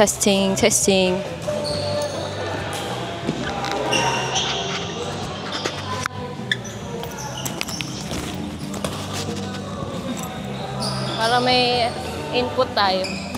Testing, testing. Para may input tayo.